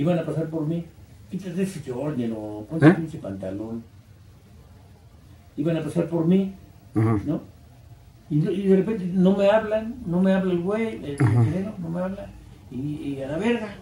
iban a pasar por mí. Quítate ese orden o ponte ¿Eh? ese pantalón. Iban a pasar por mí, ¿no? Y, y de repente no me hablan, no me habla el güey, el, el chileno, no me habla. Y, y a la verga,